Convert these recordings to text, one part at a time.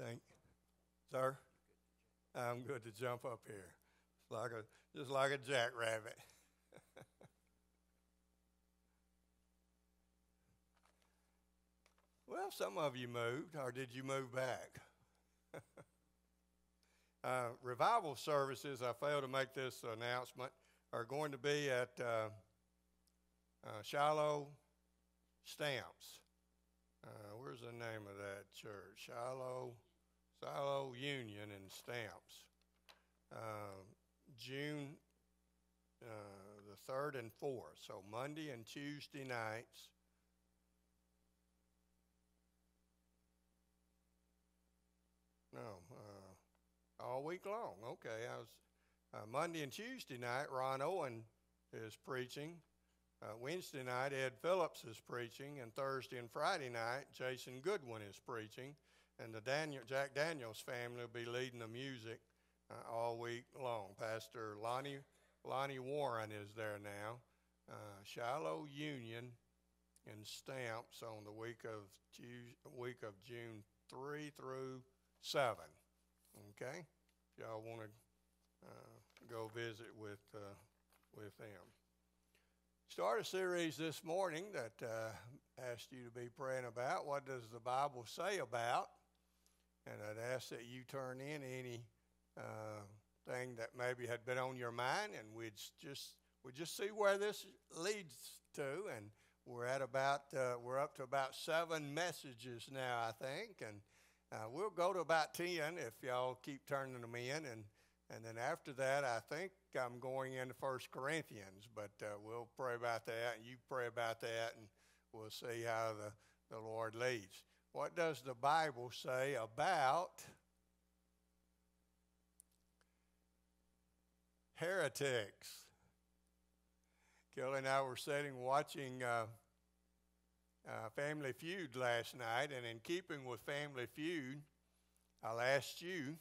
Thank, sir. I'm good to jump up here. It's like a just like a jackrabbit. well, some of you moved, or did you move back? uh, revival services, I failed to make this announcement, are going to be at uh, uh, Shiloh Stamps. Uh, where's the name of that church? Shiloh, Shiloh Union and Stamps. Uh, June uh, the 3rd and 4th. So Monday and Tuesday nights. No, uh, all week long. Okay, I was uh, Monday and Tuesday night. Ron Owen is preaching. Uh, Wednesday night, Ed Phillips is preaching, and Thursday and Friday night, Jason Goodwin is preaching, and the Daniel, Jack Daniels family will be leading the music uh, all week long. Pastor Lonnie, Lonnie Warren is there now. Uh, Shiloh Union and Stamps on the week of week of June three through seven. Okay, If y'all want to uh, go visit with uh, with them. Start a series this morning that uh, asked you to be praying about. What does the Bible say about? And I'd ask that you turn in any uh, thing that maybe had been on your mind, and we'd just we'd just see where this leads to. And we're at about uh, we're up to about seven messages now, I think, and uh, we'll go to about ten if y'all keep turning them in and. And then after that, I think I'm going into First Corinthians, but uh, we'll pray about that, and you pray about that, and we'll see how the, the Lord leads. What does the Bible say about heretics? Kelly and I were sitting watching uh, uh, Family Feud last night, and in keeping with Family Feud, I'll ask you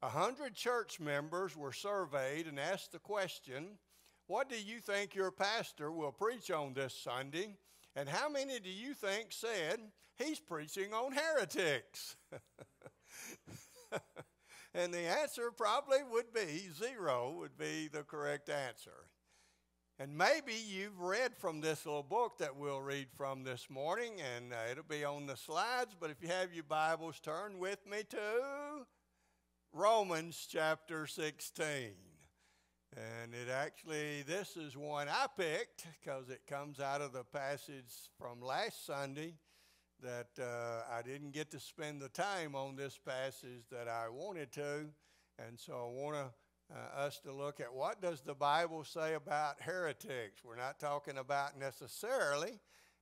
a hundred church members were surveyed and asked the question, What do you think your pastor will preach on this Sunday? And how many do you think said he's preaching on heretics? and the answer probably would be zero, would be the correct answer. And maybe you've read from this little book that we'll read from this morning, and uh, it'll be on the slides. But if you have your Bibles, turn with me to Romans chapter 16. And it actually, this is one I picked because it comes out of the passage from last Sunday that uh, I didn't get to spend the time on this passage that I wanted to. And so I want to, uh, us to look at what does the Bible say about heretics. We're not talking about necessarily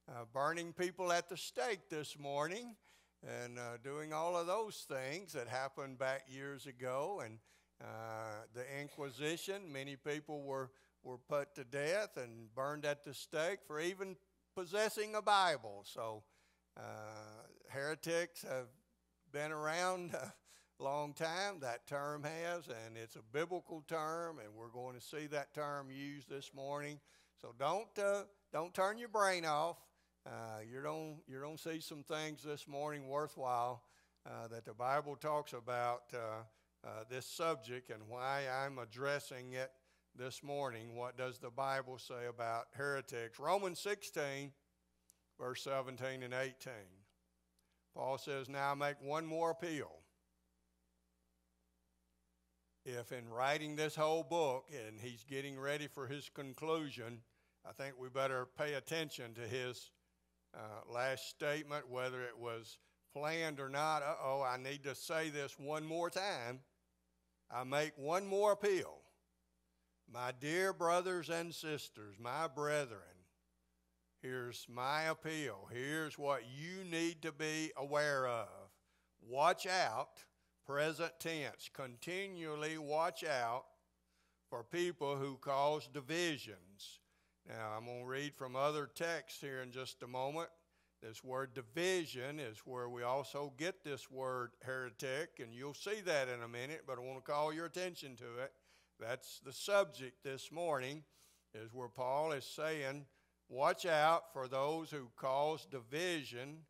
uh, burning people at the stake this morning and uh, doing all of those things that happened back years ago. And uh, the Inquisition, many people were, were put to death and burned at the stake for even possessing a Bible. So uh, heretics have been around a long time. That term has, and it's a biblical term, and we're going to see that term used this morning. So don't uh, don't turn your brain off. Uh, you're going you're to see some things this morning worthwhile uh, that the Bible talks about uh, this subject and why I'm addressing it this morning. What does the Bible say about heretics? Romans 16, verse 17 and 18. Paul says, Now I make one more appeal. If in writing this whole book, and he's getting ready for his conclusion, I think we better pay attention to his uh, last statement, whether it was planned or not. Uh oh, I need to say this one more time. I make one more appeal. My dear brothers and sisters, my brethren, here's my appeal. Here's what you need to be aware of. Watch out, present tense, continually watch out for people who cause divisions now, I'm going to read from other texts here in just a moment. This word division is where we also get this word heretic, and you'll see that in a minute, but I want to call your attention to it. That's the subject this morning, is where Paul is saying, Watch out for those who cause division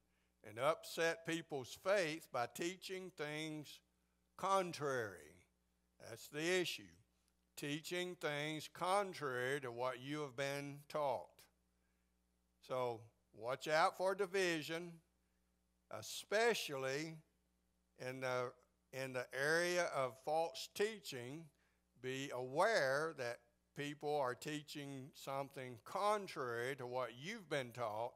and upset people's faith by teaching things contrary. That's the issue. Teaching things contrary to what you have been taught. So watch out for division, especially in the, in the area of false teaching. Be aware that people are teaching something contrary to what you've been taught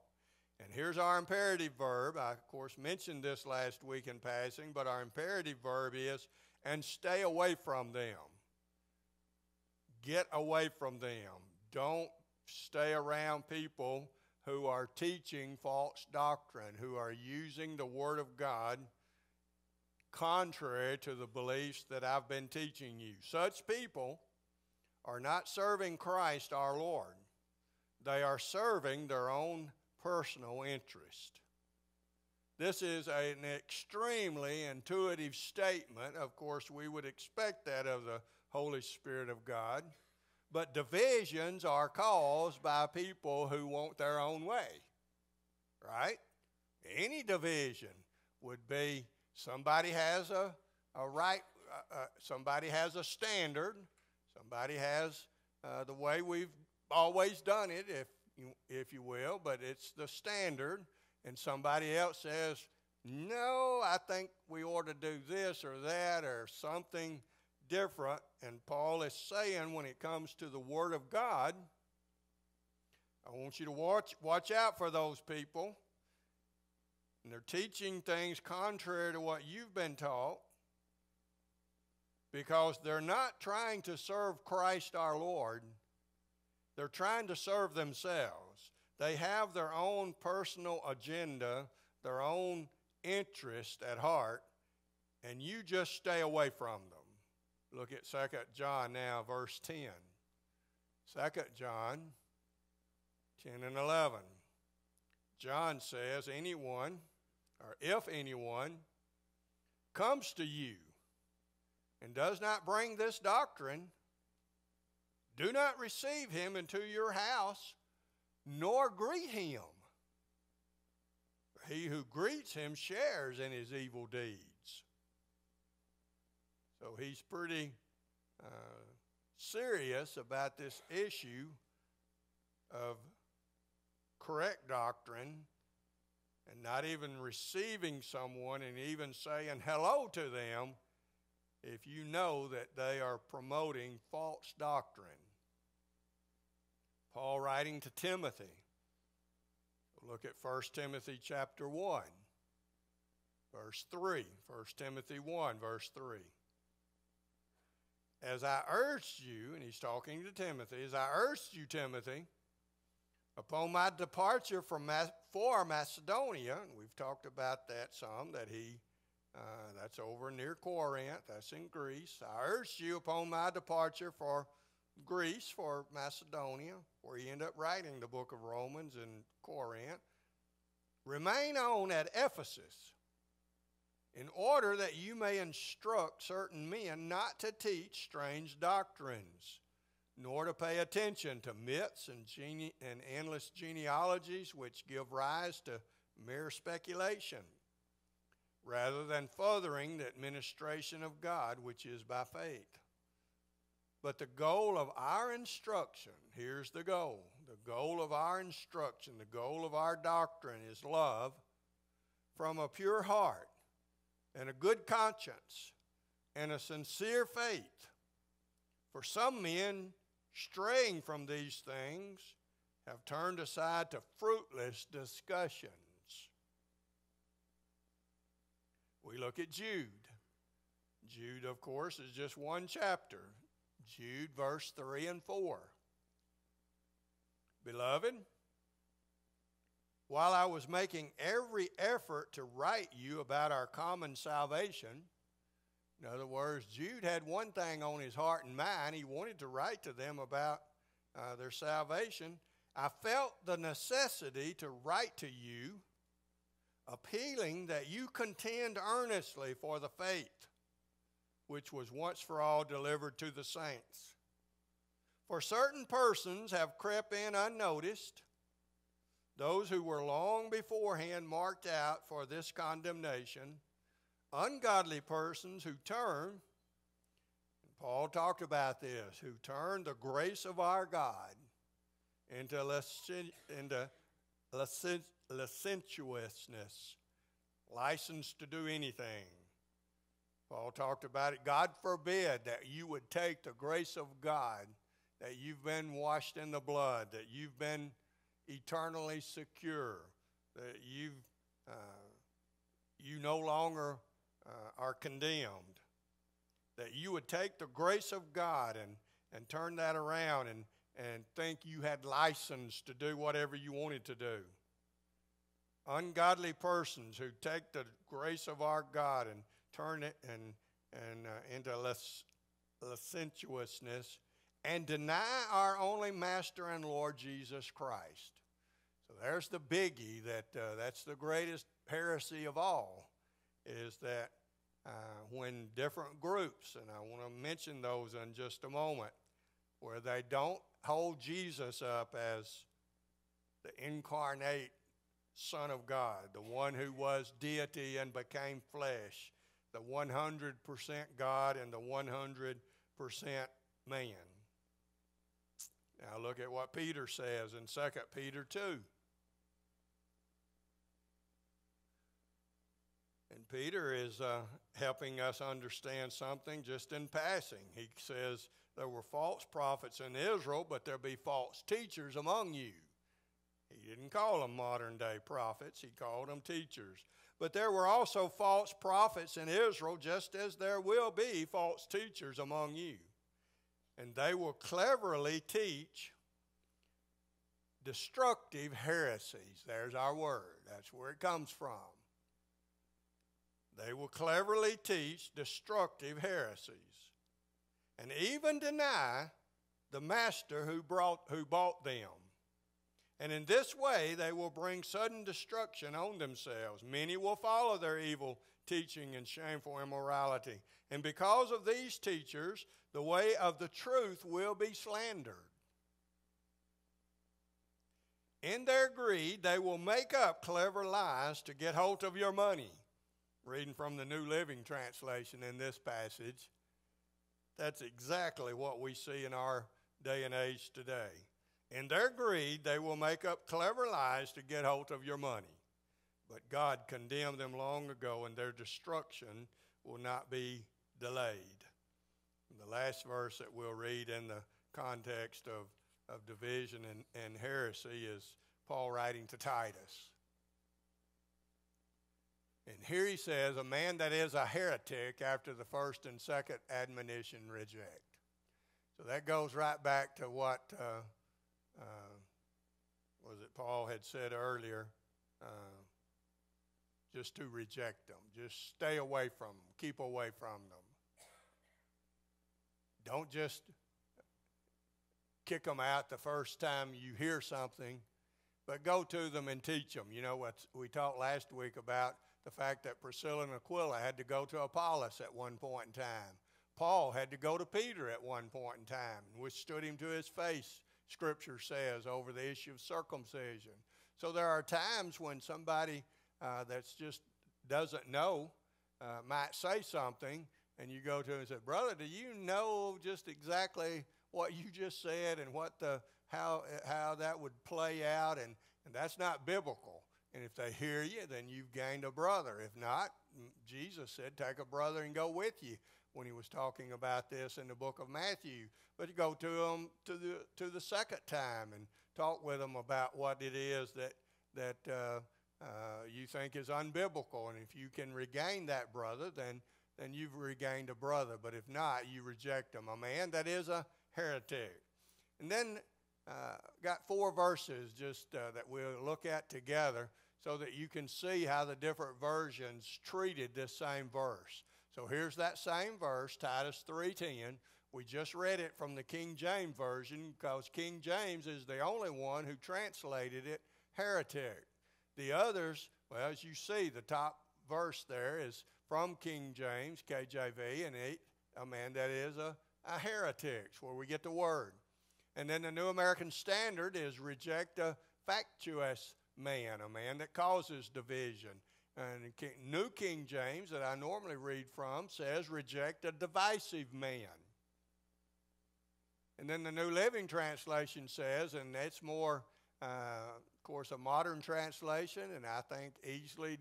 and here's our imperative verb. I, of course, mentioned this last week in passing, but our imperative verb is, and stay away from them. Get away from them. Don't stay around people who are teaching false doctrine, who are using the Word of God contrary to the beliefs that I've been teaching you. Such people are not serving Christ our Lord, they are serving their own personal interest. This is an extremely intuitive statement. Of course, we would expect that of the Holy Spirit of God. But divisions are caused by people who want their own way, right? Any division would be somebody has a, a right, uh, uh, somebody has a standard, somebody has uh, the way we've always done it. If if you will, but it's the standard. And somebody else says, no, I think we ought to do this or that or something different. And Paul is saying when it comes to the Word of God, I want you to watch, watch out for those people. And they're teaching things contrary to what you've been taught because they're not trying to serve Christ our Lord they're trying to serve themselves. They have their own personal agenda, their own interest at heart, and you just stay away from them. Look at 2 John now, verse 10. 2 John 10 and 11. John says, anyone, or if anyone, comes to you and does not bring this doctrine, do not receive him into your house, nor greet him. He who greets him shares in his evil deeds. So he's pretty uh, serious about this issue of correct doctrine and not even receiving someone and even saying hello to them if you know that they are promoting false doctrine. Paul writing to Timothy. Look at 1 Timothy chapter 1, verse 3. 1 Timothy 1, verse 3. As I urged you, and he's talking to Timothy, as I urged you, Timothy, upon my departure from for Macedonia, and we've talked about that some, that he, uh, that's over near Corinth, that's in Greece. I urged you upon my departure for Greece for Macedonia, where he ended up writing the book of Romans in Corinth. Remain on at Ephesus in order that you may instruct certain men not to teach strange doctrines, nor to pay attention to myths and, gene- and endless genealogies which give rise to mere speculation, rather than furthering the administration of God which is by faith. But the goal of our instruction, here's the goal the goal of our instruction, the goal of our doctrine is love from a pure heart and a good conscience and a sincere faith. For some men, straying from these things, have turned aside to fruitless discussions. We look at Jude. Jude, of course, is just one chapter. Jude, verse 3 and 4. Beloved, while I was making every effort to write you about our common salvation, in other words, Jude had one thing on his heart and mind. He wanted to write to them about uh, their salvation. I felt the necessity to write to you, appealing that you contend earnestly for the faith which was once for all delivered to the saints. For certain persons have crept in unnoticed, those who were long beforehand marked out for this condemnation, ungodly persons who turn, Paul talked about this, who turn the grace of our God into, into licen- licentiousness, license to do anything. Paul talked about it. God forbid that you would take the grace of God, that you've been washed in the blood, that you've been eternally secure, that you uh, you no longer uh, are condemned, that you would take the grace of God and, and turn that around and, and think you had license to do whatever you wanted to do. Ungodly persons who take the grace of our God and turn it and, and, uh, into licentiousness and deny our only Master and Lord Jesus Christ. So there's the biggie that uh, that's the greatest heresy of all is that uh, when different groups, and I want to mention those in just a moment, where they don't hold Jesus up as the incarnate Son of God, the one who was deity and became flesh, the 100% God and the 100% man. Now look at what Peter says in 2 Peter 2. And Peter is uh, helping us understand something just in passing. He says, There were false prophets in Israel, but there'll be false teachers among you. He didn't call them modern day prophets, he called them teachers. But there were also false prophets in Israel, just as there will be false teachers among you. And they will cleverly teach destructive heresies. There's our word, that's where it comes from. They will cleverly teach destructive heresies and even deny the master who, brought, who bought them. And in this way, they will bring sudden destruction on themselves. Many will follow their evil teaching and shameful immorality. And because of these teachers, the way of the truth will be slandered. In their greed, they will make up clever lies to get hold of your money. Reading from the New Living Translation in this passage, that's exactly what we see in our day and age today. In their greed, they will make up clever lies to get hold of your money. But God condemned them long ago, and their destruction will not be delayed. And the last verse that we'll read in the context of, of division and, and heresy is Paul writing to Titus. And here he says, a man that is a heretic after the first and second admonition reject. So that goes right back to what uh, uh, was it Paul had said earlier, uh, just to reject them, just stay away from them, keep away from them. Don't just kick them out the first time you hear something, but go to them and teach them. You know what we talked last week about the fact that Priscilla and Aquila had to go to Apollos at one point in time. Paul had to go to Peter at one point in time and withstood him to his face Scripture says over the issue of circumcision. So there are times when somebody uh, that's just doesn't know uh, might say something, and you go to him and say, "Brother, do you know just exactly what you just said and what the how how that would play out?" And and that's not biblical. And if they hear you, then you've gained a brother. If not, Jesus said, "Take a brother and go with you." when he was talking about this in the book of Matthew. But you go to them to the to the second time and talk with them about what it is that that uh, uh, you think is unbiblical, and if you can regain that brother, then then you've regained a brother. But if not, you reject him. A man that is a heretic. And then uh, got four verses just uh, that we'll look at together so that you can see how the different versions treated this same verse. So here's that same verse, Titus 3:10. We just read it from the King James version because King James is the only one who translated it heretic. The others, well, as you see, the top verse there is from King James, KJV, and it, a man that is a, a heretic, where we get the word. And then the New American Standard is reject a factious man, a man that causes division. And New King James, that I normally read from, says reject a divisive man. And then the New Living Translation says, and that's more, uh, of course, a modern translation, and I think easily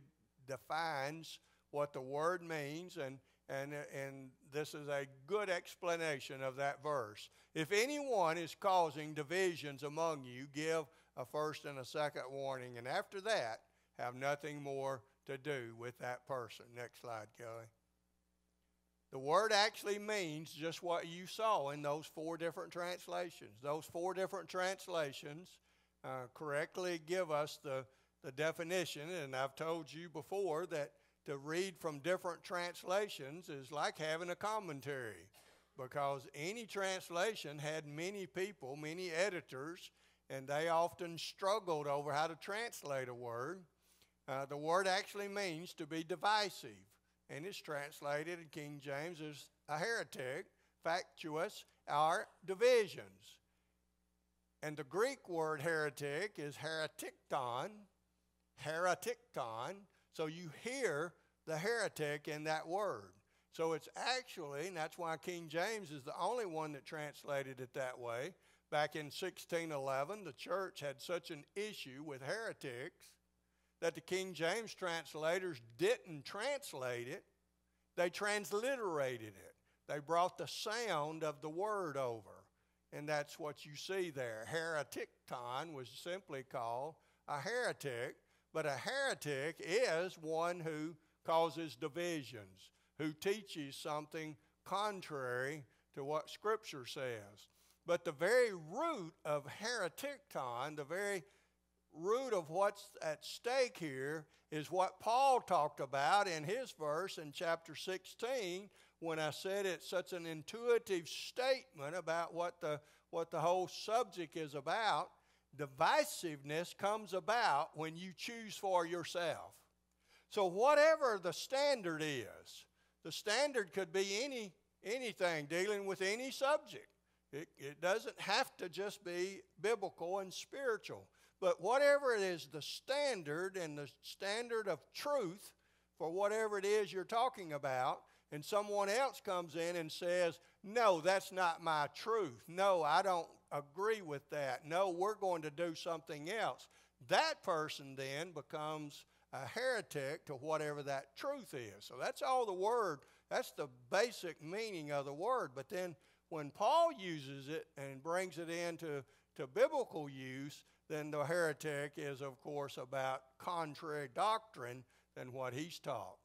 defines what the word means, and, and, and this is a good explanation of that verse. If anyone is causing divisions among you, give a first and a second warning, and after that, have nothing more to do with that person. Next slide, Kelly. The word actually means just what you saw in those four different translations. Those four different translations uh, correctly give us the, the definition, and I've told you before that to read from different translations is like having a commentary because any translation had many people, many editors, and they often struggled over how to translate a word. Uh, the word actually means to be divisive, and it's translated in King James as a heretic, factious, are divisions. And the Greek word heretic is heretikton, heretikton. So you hear the heretic in that word. So it's actually, and that's why King James is the only one that translated it that way. Back in 1611, the church had such an issue with heretics that the King James translators didn't translate it, they transliterated it. They brought the sound of the word over. And that's what you see there. Heretikton was simply called a heretic, but a heretic is one who causes divisions, who teaches something contrary to what Scripture says. But the very root of heretikton, the very root of what's at stake here is what Paul talked about in his verse in chapter 16 when I said it's such an intuitive statement about what the, what the whole subject is about. Divisiveness comes about when you choose for yourself. So, whatever the standard is, the standard could be any, anything dealing with any subject. It, it doesn't have to just be biblical and spiritual. But whatever it is, the standard and the standard of truth for whatever it is you're talking about, and someone else comes in and says, No, that's not my truth. No, I don't agree with that. No, we're going to do something else. That person then becomes a heretic to whatever that truth is. So that's all the word, that's the basic meaning of the word. But then when Paul uses it and brings it into to biblical use, then the heretic is, of course, about contrary doctrine than what he's taught.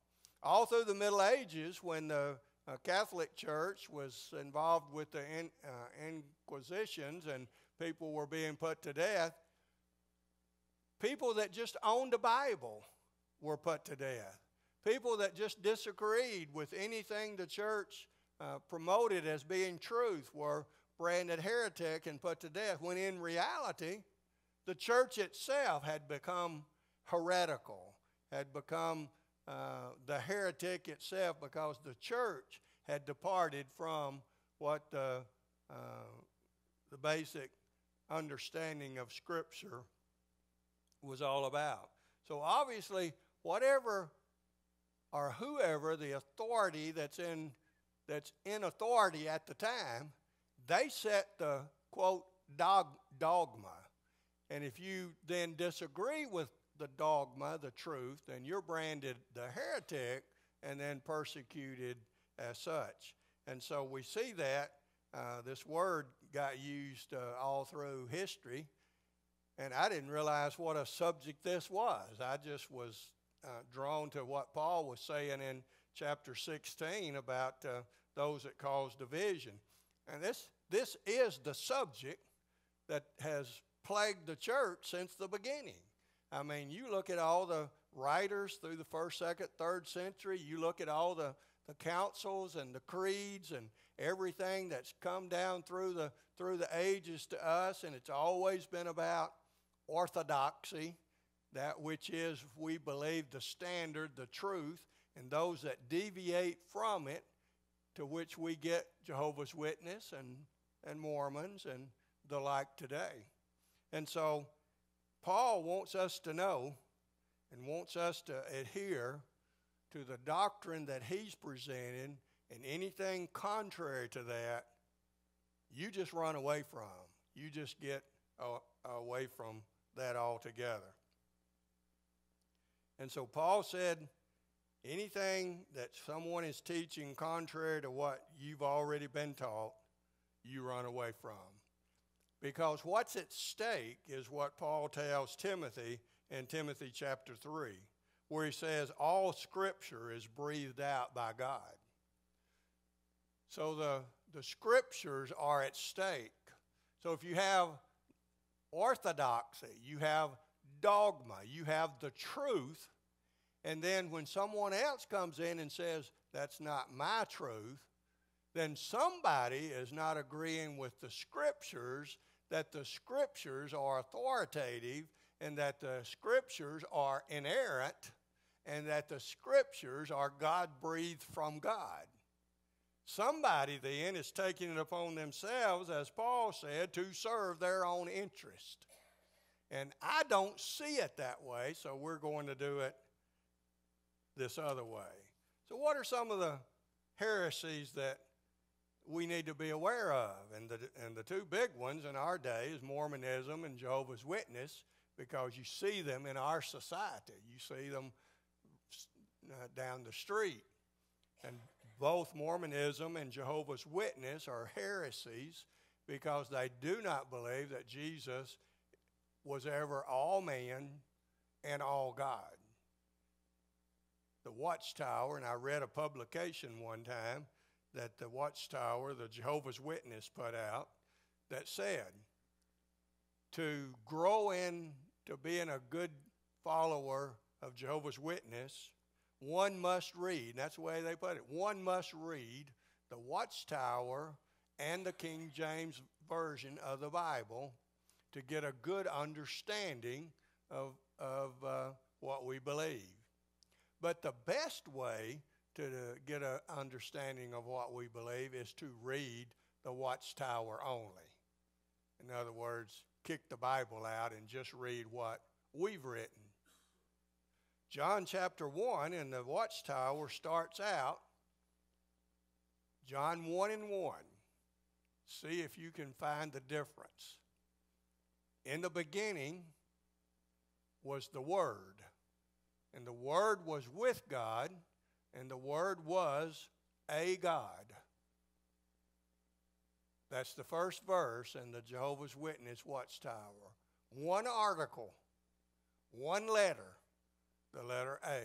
All through the Middle Ages, when the uh, Catholic Church was involved with the in, uh, Inquisitions and people were being put to death, people that just owned a Bible were put to death. People that just disagreed with anything the church uh, promoted as being truth were branded heretic and put to death, when in reality, the church itself had become heretical, had become uh, the heretic itself because the church had departed from what uh, the basic understanding of Scripture was all about. So obviously, whatever or whoever the authority that's in that's in authority at the time, they set the quote dog, dogma. And if you then disagree with the dogma, the truth, then you're branded the heretic and then persecuted as such. And so we see that uh, this word got used uh, all through history. And I didn't realize what a subject this was. I just was uh, drawn to what Paul was saying in chapter 16 about uh, those that cause division. And this, this is the subject that has plagued the church since the beginning. I mean, you look at all the writers through the first, second, third century, you look at all the, the councils and the creeds and everything that's come down through the, through the ages to us, and it's always been about orthodoxy, that which is, we believe, the standard, the truth, and those that deviate from it, to which we get Jehovah's Witness and, and Mormons and the like today. And so Paul wants us to know and wants us to adhere to the doctrine that he's presenting, and anything contrary to that, you just run away from. You just get away from that altogether. And so Paul said, anything that someone is teaching contrary to what you've already been taught, you run away from. Because what's at stake is what Paul tells Timothy in Timothy chapter 3, where he says, All scripture is breathed out by God. So the, the scriptures are at stake. So if you have orthodoxy, you have dogma, you have the truth, and then when someone else comes in and says, That's not my truth, then somebody is not agreeing with the scriptures that the scriptures are authoritative and that the scriptures are inerrant and that the scriptures are God breathed from God. Somebody then is taking it upon themselves, as Paul said, to serve their own interest. And I don't see it that way, so we're going to do it this other way. So, what are some of the heresies that we need to be aware of? And the, and the two big ones in our day is Mormonism and Jehovah's Witness, because you see them in our society. You see them uh, down the street. And both Mormonism and Jehovah's Witness are heresies because they do not believe that Jesus was ever all man and all God. The Watchtower, and I read a publication one time that the Watchtower, the Jehovah's Witness, put out that said to grow into being a good follower of Jehovah's Witness, one must read, that's the way they put it, one must read the Watchtower and the King James Version of the Bible to get a good understanding of, of uh, what we believe. But the best way to, get an understanding of what we believe is to read the Watchtower only. In other words, kick the Bible out and just read what we've written. John chapter 1 in the Watchtower starts out John 1 and 1. See if you can find the difference. In the beginning was the Word, and the Word was with God, and the Word was a God. That's the first verse in the Jehovah's Witness Watchtower. One article, one letter the letter A,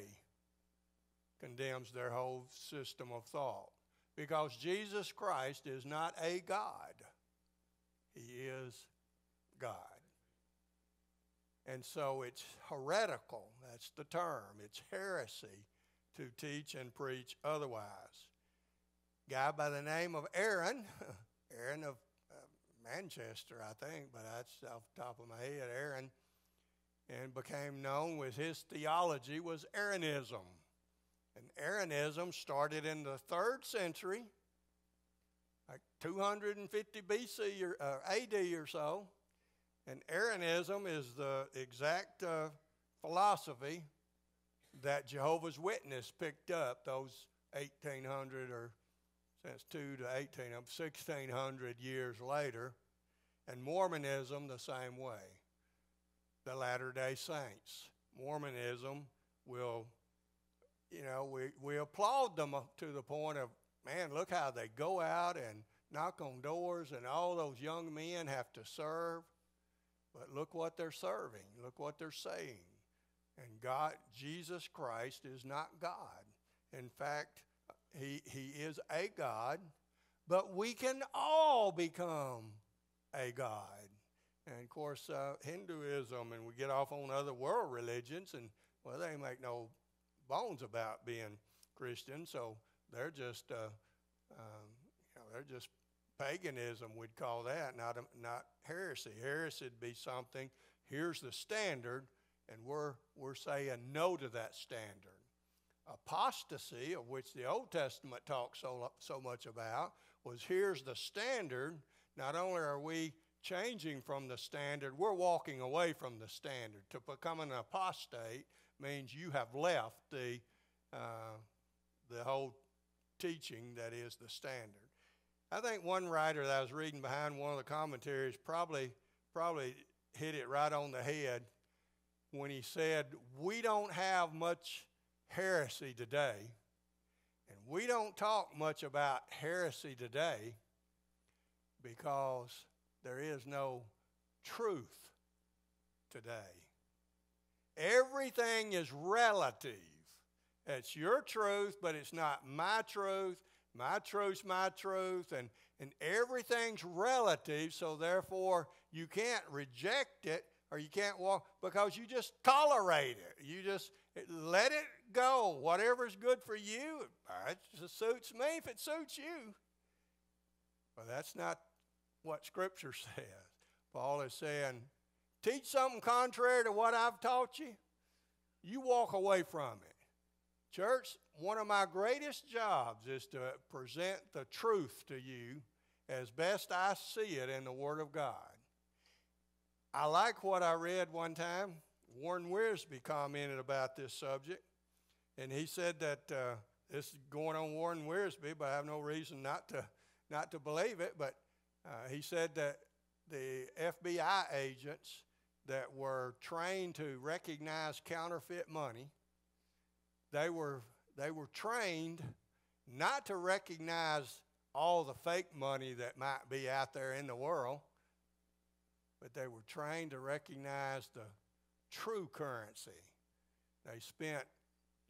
condemns their whole system of thought. Because Jesus Christ is not a God, He is God. And so it's heretical, that's the term. It's heresy to teach and preach otherwise. Guy by the name of Aaron, Aaron of uh, Manchester, I think, but that's off the top of my head, Aaron and became known with his theology was Arianism. And Arianism started in the third century, like 250 BC or uh, AD or so. And Arianism is the exact uh, philosophy that Jehovah's Witness picked up those 1800 or since 2 to 18 of 1600 years later, and Mormonism the same way the Latter day Saints. Mormonism will, you know, we, we applaud them to the point of, man, look how they go out and knock on doors, and all those young men have to serve. But look what they're serving, look what they're saying. And God, Jesus Christ, is not God. In fact, he, he is a God, but we can all become a God. And of course, uh, Hinduism, and we get off on other world religions, and well, they make no bones about being Christian, so they're just, uh, um, you know, they're just paganism. We'd call that not not heresy. Heresy would be something. Here's the standard, and we're we're saying no to that standard. Apostasy, of which the Old Testament talks so so much about, was here's the standard. Not only are we changing from the standard, we're walking away from the standard. To become an apostate means you have left the, uh, the whole teaching that is the standard. I think one writer that I was reading behind one of the commentaries probably probably hit it right on the head when he said, "We don't have much heresy today, and we don't talk much about heresy today because there is no truth today. Everything is relative. It's your truth, but it's not my truth. My truth's my truth, and, and everything's relative, so therefore you can't reject it or you can't walk because you just tolerate it. You just let it go. Whatever's good for you, uh, it just suits me if it suits you. But that's not what Scripture says. Paul is saying, teach something contrary to what I've taught you, you walk away from it. Church, one of my greatest jobs is to present the truth to you as best I see it in the Word of God. I like what I read one time. Warren Wiersbe commented about this subject, and he said that uh, this is going on Warren Wiersbe, but I have no reason not to not to believe it. But uh, he said that the FBI agents that were trained to recognize counterfeit money they were, they were trained not to recognize all the fake money that might be out there in the world, but they were trained to recognize the true currency. They spent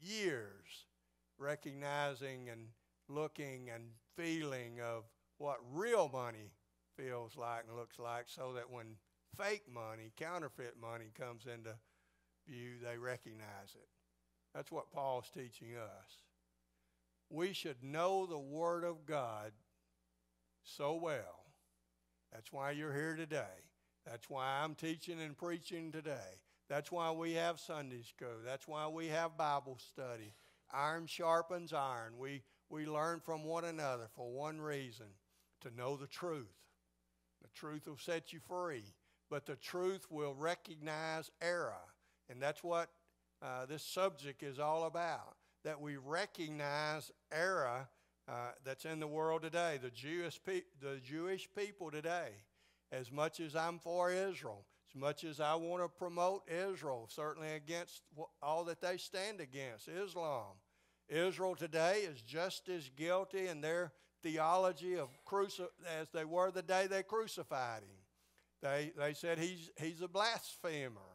years recognizing and looking and feeling of what real money feels like and looks like so that when fake money, counterfeit money comes into view, they recognize it. That's what Paul's teaching us. We should know the Word of God so well. That's why you're here today. That's why I'm teaching and preaching today. That's why we have Sunday school. That's why we have Bible study. Iron sharpens iron. We, we learn from one another for one reason to know the truth. The truth will set you free, but the truth will recognize error. And that's what uh, this subject is all about. That we recognize error uh, that's in the world today, the Jewish, pe- the Jewish people today. As much as I'm for Israel, as much as I want to promote Israel, certainly against all that they stand against, Islam. Israel today is just as guilty in their theology of cruci- as they were the day they crucified him. They, they said he's, he's a blasphemer.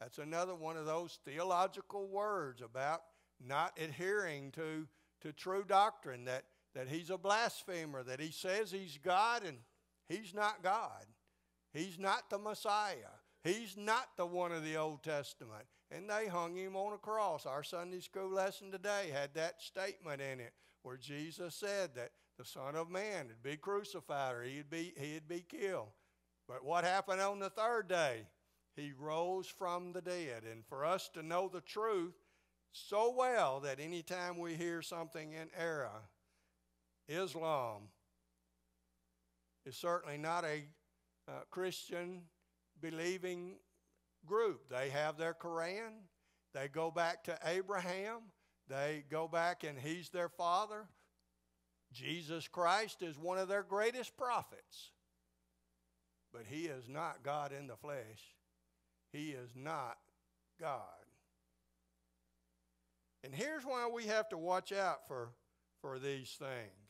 That's another one of those theological words about not adhering to, to true doctrine, that, that he's a blasphemer, that he says he's God and he's not God. He's not the Messiah. He's not the one of the Old Testament. And they hung him on a cross. Our Sunday school lesson today had that statement in it where Jesus said that the Son of Man would be crucified or he'd be, he'd be killed. But what happened on the third day? He rose from the dead. And for us to know the truth so well that anytime we hear something in error, Islam is certainly not a uh, Christian believing group. They have their Koran, they go back to Abraham, they go back and he's their father. Jesus Christ is one of their greatest prophets, but he is not God in the flesh. He is not God. And here's why we have to watch out for, for these things.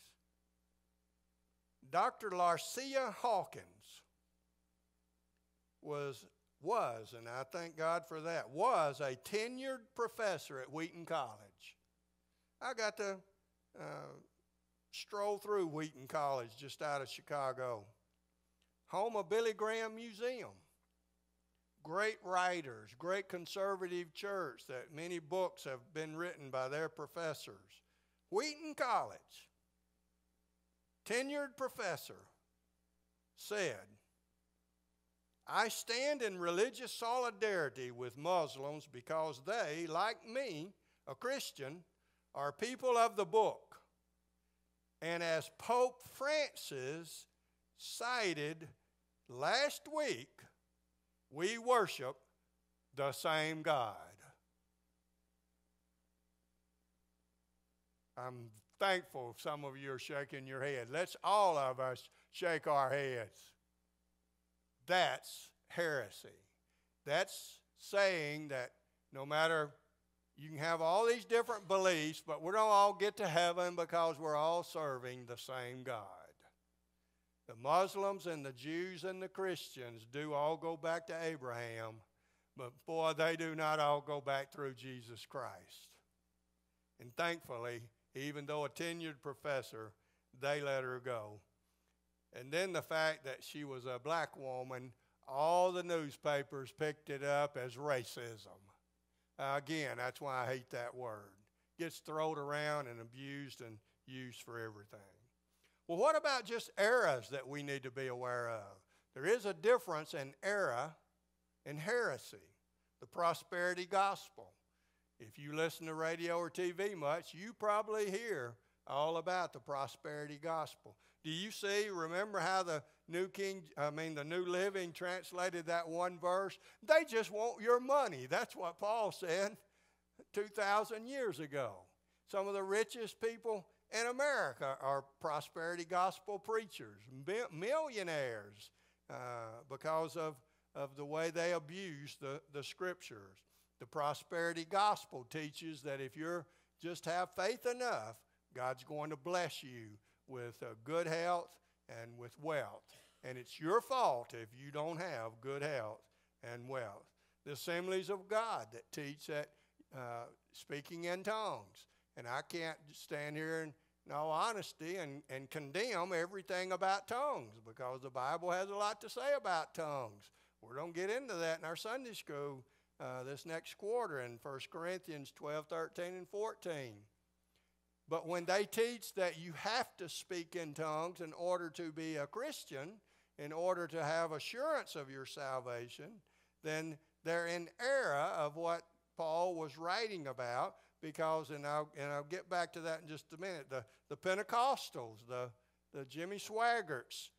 Dr. Larycia Hawkins was, was, and I thank God for that, was a tenured professor at Wheaton College. I got to uh, stroll through Wheaton College just out of Chicago, home of Billy Graham Museum great writers, great conservative church that many books have been written by their professors. Wheaton College, tenured professor, said, I stand in religious solidarity with Muslims because they, like me, a Christian, are people of the book. And as Pope Francis cited last week we worship the same God. I'm thankful some of you are shaking your head. Let's all of us shake our heads. That's heresy. That's saying that no matter you can have all these different beliefs, but we don't all get to heaven because we're all serving the same God. The Muslims and the Jews and the Christians do all go back to Abraham, but boy, they do not all go back through Jesus Christ. And thankfully, even though a tenured professor, they let her go. And then the fact that she was a black woman, all the newspapers picked it up as racism. Again, that's why I hate that word. Gets thrown around and abused and used for everything. Well, what about just eras that we need to be aware of? There is a difference in era and heresy, the prosperity gospel. If you listen to radio or TV much, you probably hear all about the prosperity gospel. Do you see, remember how the New King, I mean, the New Living translated that one verse? They just want your money. That's what Paul said 2,000 years ago. Some of the richest people in America are prosperity gospel preachers, millionaires, uh, because of, of the way they abuse the, the scriptures. The prosperity gospel teaches that if you just have faith enough, God's going to bless you with uh, good health and with wealth. And it's your fault if you don't have good health and wealth. The assemblies of God that teach that uh, speaking in tongues. And I can't stand here and in all honesty and, and condemn everything about tongues because the Bible has a lot to say about tongues. We're going to get into that in our Sunday school uh, this next quarter in 1 Corinthians 12, 13, and 14. But when they teach that you have to speak in tongues in order to be a Christian, in order to have assurance of your salvation, then they're in error of what Paul was writing about because, and I'll, and I'll get back to that in just a minute, the, the Pentecostals, the, the Jimmy Swaggarts,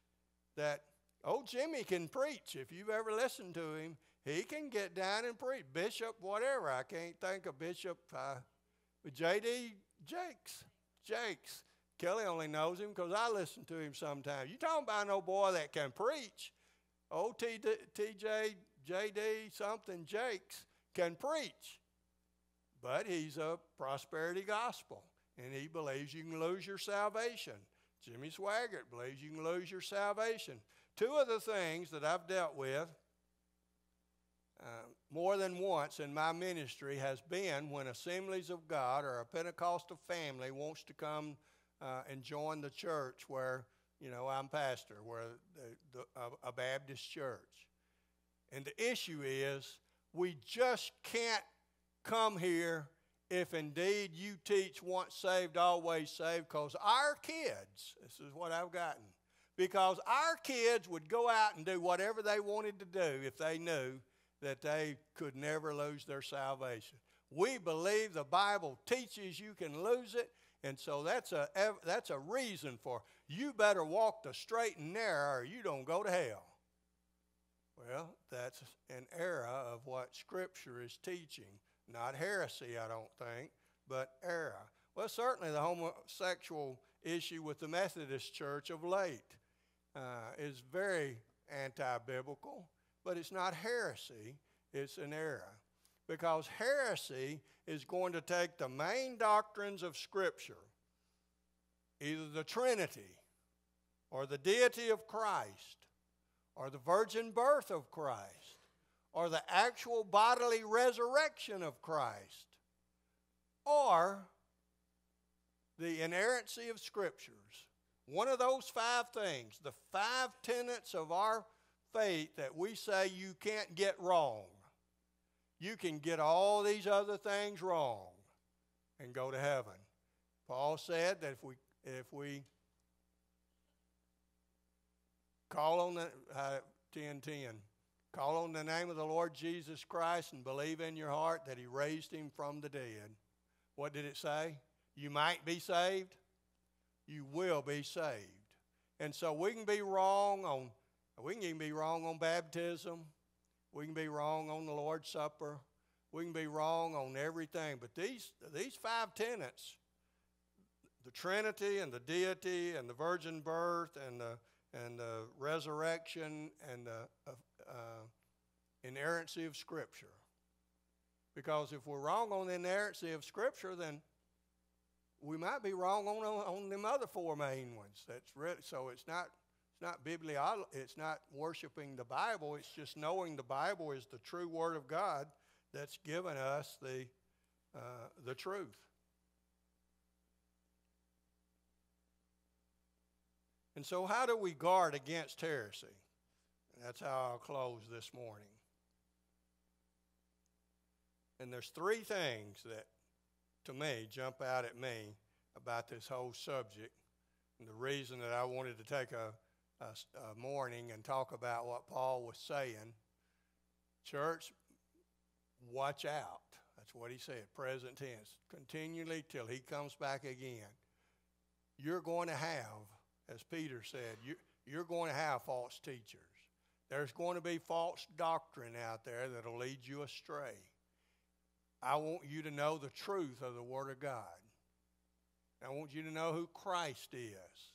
that old Jimmy can preach. If you've ever listened to him, he can get down and preach. Bishop, whatever. I can't think of Bishop uh, J.D. Jakes. Jakes. Kelly only knows him because I listen to him sometimes. You talking about no boy that can preach. Old T.J. J.D. something Jakes can preach. But he's a prosperity gospel, and he believes you can lose your salvation. Jimmy Swaggart believes you can lose your salvation. Two of the things that I've dealt with uh, more than once in my ministry has been when assemblies of God or a Pentecostal family wants to come uh, and join the church where, you know, I'm pastor, where the, the, a, a Baptist church. And the issue is we just can't come here if indeed you teach once saved, always saved, because our kids, this is what I've gotten, because our kids would go out and do whatever they wanted to do if they knew that they could never lose their salvation. We believe the Bible teaches you can lose it, and so that's a, that's a reason for you better walk the straight and narrow or you don't go to hell. Well, that's an error of what Scripture is teaching. Not heresy, I don't think, but error. Well, certainly the homosexual issue with the Methodist Church of late uh, is very anti biblical, but it's not heresy, it's an error. Because heresy is going to take the main doctrines of Scripture, either the Trinity, or the deity of Christ, or the virgin birth of Christ or the actual bodily resurrection of Christ, or the inerrancy of Scriptures. One of those five things, the five tenets of our faith that we say you can't get wrong. You can get all these other things wrong and go to heaven. Paul said that if we if we call on the uh, 1010 Call on the name of the Lord Jesus Christ and believe in your heart that He raised Him from the dead. What did it say? You might be saved. You will be saved. And so we can be wrong on We can even be wrong on baptism. We can be wrong on the Lord's Supper. We can be wrong on everything. But these, these five tenets the Trinity and the deity and the virgin birth and the, and the resurrection and the uh, inerrancy of Scripture. Because if we're wrong on the inerrancy of Scripture, then we might be wrong on, on them other four main ones. That's really, so it's not it's not bibliology. It's not worshiping the Bible. It's just knowing the Bible is the true Word of God that's given us the uh, the truth. And so, how do we guard against heresy? That's how I'll close this morning. And there's three things that, to me, jump out at me about this whole subject. And the reason that I wanted to take a, a, a morning and talk about what Paul was saying, church, watch out. That's what he said, present tense, continually till he comes back again. You're going to have, as Peter said, you, you're going to have false teachers. There's going to be false doctrine out there that'll lead you astray. I want you to know the truth of the Word of God. I want you to know who Christ is.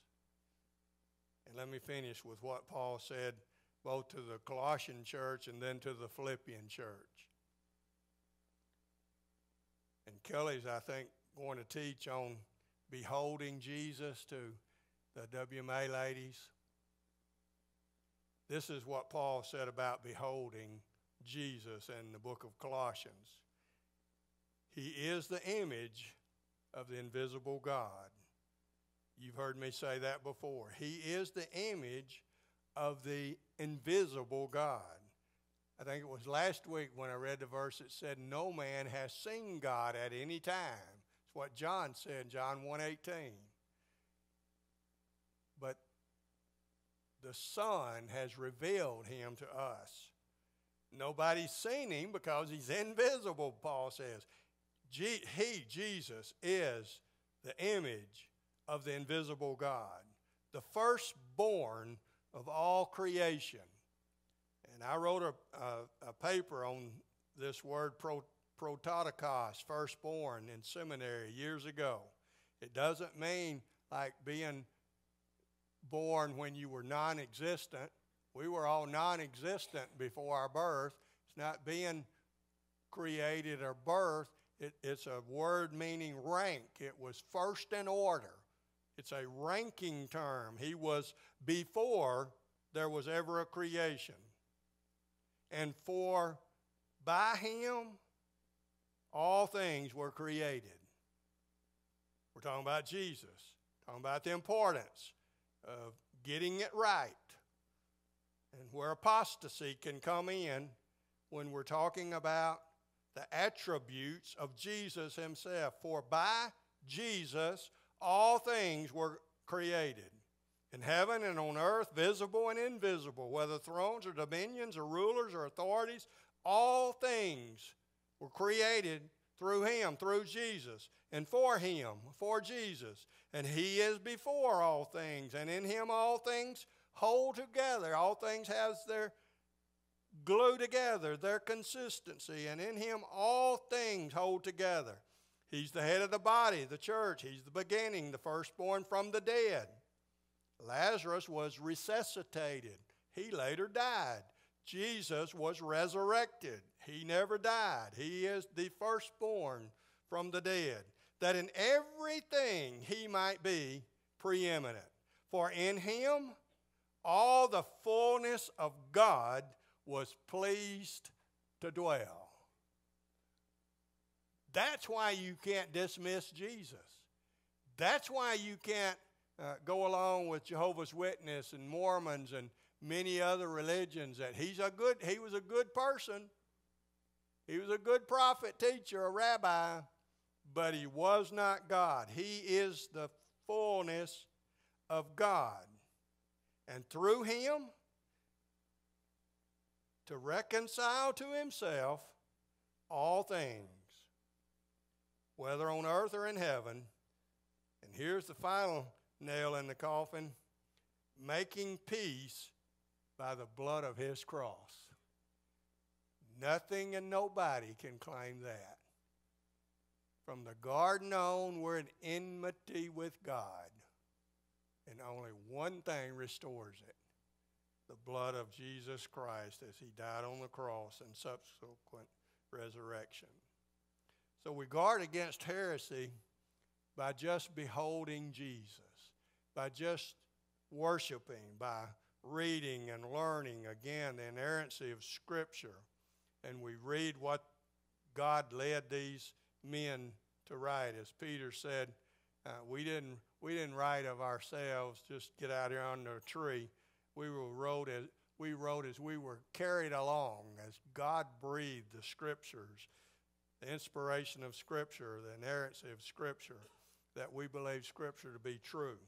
And let me finish with what Paul said both to the Colossian church and then to the Philippian church. And Kelly's, I think, going to teach on beholding Jesus to the WMA ladies. This is what Paul said about beholding Jesus in the book of Colossians. He is the image of the invisible God. You've heard me say that before. He is the image of the invisible God. I think it was last week when I read the verse that said, No man has seen God at any time. It's what John said John 1.18. But the Son has revealed him to us. Nobody's seen him because he's invisible, Paul says. He, Jesus, is the image of the invisible God, the firstborn of all creation. And I wrote a, a, a paper on this word pro, prototokos, firstborn, in seminary years ago. It doesn't mean like being born when you were non existent. We were all non existent before our birth. It's not being created or birth, it, it's a word meaning rank. It was first in order. It's a ranking term. He was before there was ever a creation. And for by him all things were created. We're talking about Jesus, talking about the importance of getting it right and where apostasy can come in when we're talking about the attributes of Jesus himself. For by Jesus all things were created in heaven and on earth, visible and invisible, whether thrones or dominions or rulers or authorities, all things were created through him, through Jesus, and for him, for Jesus. And he is before all things, and in him all things hold together. All things has their glue together, their consistency, and in him all things hold together. He's the head of the body, the church. He's the beginning, the firstborn from the dead. Lazarus was resuscitated. He later died. Jesus was resurrected. He never died. He is the firstborn from the dead, that in everything he might be preeminent. For in him all the fullness of God was pleased to dwell. That's why you can't dismiss Jesus. That's why you can't uh, go along with Jehovah's Witness and Mormons and many other religions that he's a good he was a good person. He was a good prophet, teacher, a rabbi, but he was not God. He is the fullness of God. And through him to reconcile to himself all things, whether on earth or in heaven. And here's the final nail in the coffin making peace by the blood of his cross. Nothing and nobody can claim that. From the garden on, we're in enmity with God. And only one thing restores it the blood of Jesus Christ as he died on the cross and subsequent resurrection. So we guard against heresy by just beholding Jesus, by just worshiping, by reading and learning again the inerrancy of Scripture. And we read what God led these men to write. As Peter said, uh, we, didn't, we didn't write of ourselves, just get out here under a tree. We wrote as, we wrote as we were carried along, as God breathed the Scriptures, the inspiration of Scripture, the inerrancy of Scripture, that we believe Scripture to be true.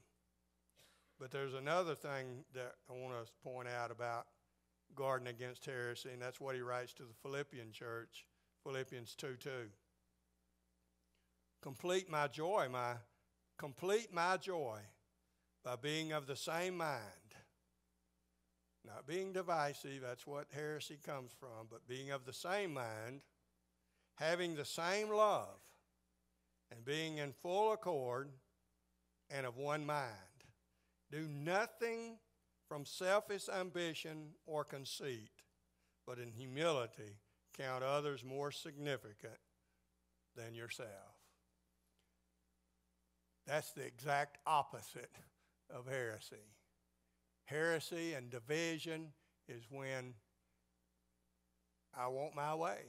But there's another thing that I want to point out about guarding against heresy, and that's what he writes to the Philippian church, Philippians 2 2. Complete my joy, my complete my joy by being of the same mind. Not being divisive, that's what heresy comes from, but being of the same mind, having the same love, and being in full accord and of one mind. Do nothing from selfish ambition or conceit, but in humility count others more significant than yourself. That's the exact opposite of heresy. Heresy and division is when I want my way.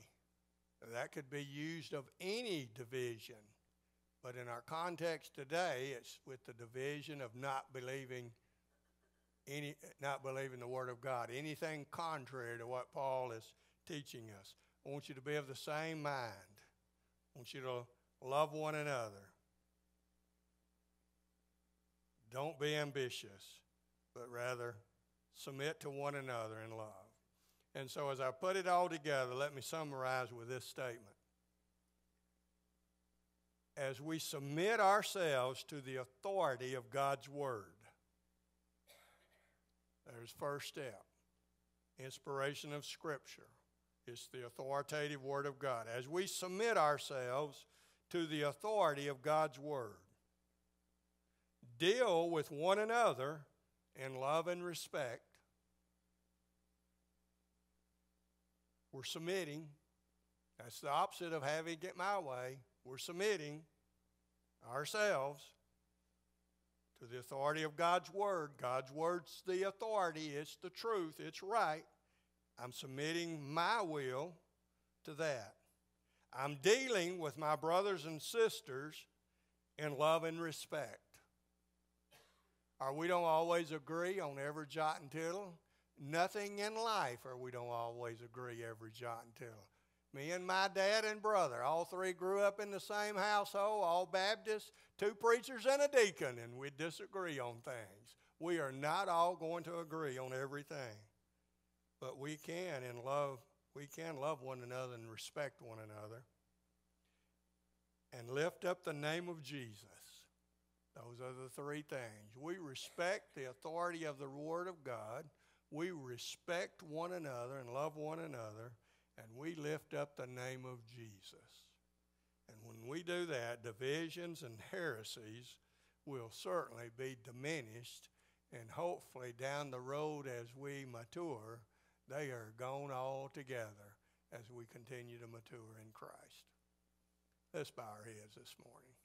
That could be used of any division but in our context today, it's with the division of not believing any, not believing the Word of God. Anything contrary to what Paul is teaching us. I want you to be of the same mind. I want you to love one another. Don't be ambitious, but rather submit to one another in love. And so, as I put it all together, let me summarize with this statement as we submit ourselves to the authority of God's Word. There's first step. Inspiration of Scripture. It's the authoritative Word of God. As we submit ourselves to the authority of God's Word, deal with one another in love and respect. We're submitting. That's the opposite of having it my way. We're submitting ourselves to the authority of God's Word. God's Word's the authority, it's the truth, it's right. I'm submitting my will to that. I'm dealing with my brothers and sisters in love and respect. Or we don't always agree on every jot and tittle. Nothing in life, or we don't always agree every jot and tittle. Me and my dad and brother, all three grew up in the same household, all Baptists, two preachers and a deacon, and we disagree on things. We are not all going to agree on everything. But we can in love, we can love one another and respect one another. And lift up the name of Jesus. Those are the three things. We respect the authority of the Word of God. We respect one another and love one another and we lift up the name of Jesus. And when we do that, divisions and heresies will certainly be diminished, and hopefully down the road as we mature, they are gone altogether as we continue to mature in Christ. Let's bow our heads this morning.